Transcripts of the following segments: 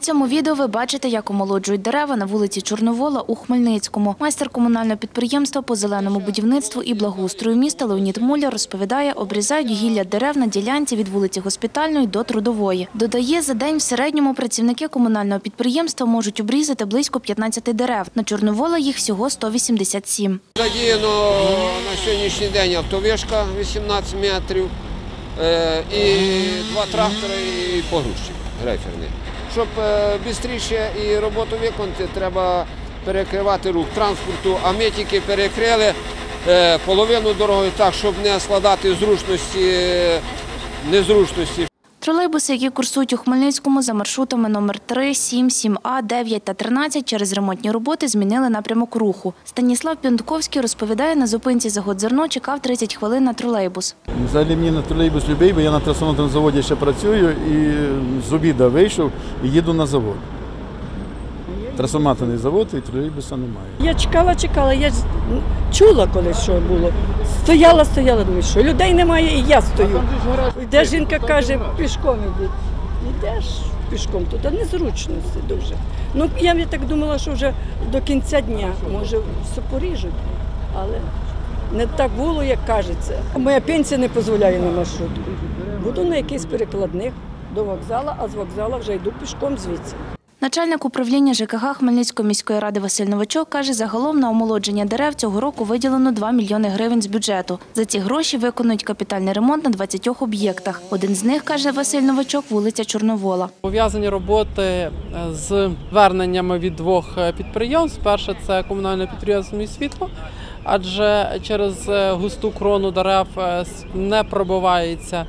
Цьому відео ви бачите, як омолоджують дерева на вулиці Чорновола у Хмельницькому. Майстер комунального підприємства по зеленому будівництву і благоустрою міста Леонід Муляр розповідає, обрізають гілля дерев на ділянці від вулиці Госпітальної до Трудової. Додає, за день в середньому працівники комунального підприємства можуть обрізати близько 15 дерев. На Чорновола їх всього 187. Задіяно на сьогоднішній день автовишка 18 метрів е, і два трактори і погрузчик грейферний. Щоб швидше і роботу виконати, треба перекривати рух транспорту, а ми тільки перекрили е, половину дороги так, щоб не складати зручності, е, незручності. Тролейбуси, які курсують у Хмельницькому за маршрутами номер 3, 7, 7А, 9 та 13 через ремонтні роботи змінили напрямок руху. Станіслав Пінтковський розповідає, на зупинці за Годзерно чекав 30 хвилин на тролейбус. Взагалі мені на тролейбус любий, бо я на трансформаторному заводі ще працюю і з обіда вийшов і їду на завод. Трансформаторний завод і тролейбуса немає. Я чекала, чекала, я ж чула колись, що було. Стояла, стояла, думаю, що людей немає, і я стою. Де жінка каже, пішком йдіть. Ідеш пішком, туди незручності дуже. Ну, я так думала, що вже до кінця дня, може, все поріжуть, але не так було, як кажеться. Моя пенсія не дозволяє на маршрут. Буду на якийсь перекладних до вокзалу, а з вокзалу вже йду пішком звідси. Начальник управління ЖКГ Хмельницької міської ради Василь Новачок каже, загалом на омолодження дерев цього року виділено 2 мільйони гривень з бюджету. За ці гроші виконують капітальний ремонт на 20 об'єктах. Один з них, каже Василь Новачок, вулиця Чорновола. Пов'язані роботи е, з зверненнями від двох е, підприємств. Перше це комунальне підприємство «Мій світло, адже через е, густу крону дерев не пробивається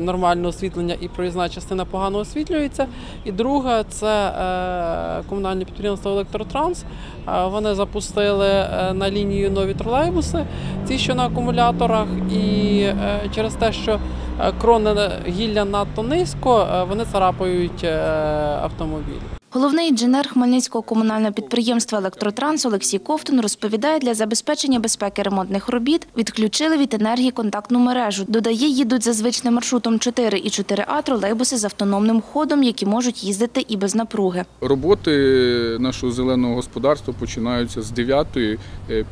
нормальне освітлення і проїзна частина погано освітлюється. І друге це е, комунальне підприємство Електротранс. Е, Вони запустили е, на лінію нові тролейбуси, ті, що на акумуляторах, і е, через те, що е, крони гілля надто низько, е, вони царапають е, автомобіль. Головний інженер Хмельницького комунального підприємства «Електротранс» Олексій Ковтун розповідає, для забезпечення безпеки ремонтних робіт відключили від енергії контактну мережу. Додає, їдуть за звичним маршрутом 4 і 4А тролейбуси з автономним ходом, які можуть їздити і без напруги. Роботи нашого зеленого господарства починаються з 9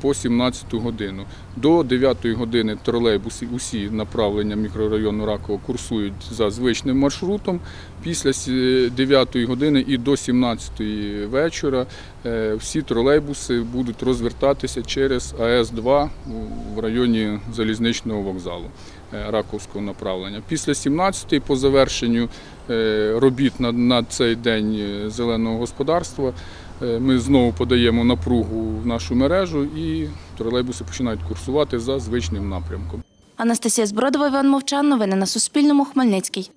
по 17 годину. До 9 години тролейбуси усі направлення мікрорайону Раково курсують за звичним маршрутом. Після сі- 9 години і до 17 вечора е, всі тролейбуси будуть розвертатися через АЕС-2 в районі залізничного вокзалу е, Раковського направлення. Після 17 по завершенню е, робіт на, цей день зеленого господарства ми знову подаємо напругу в нашу мережу і тролейбуси починають курсувати за звичним напрямком. Анастасія Збродова, Іван Мовчан. Новини на Суспільному. Хмельницький.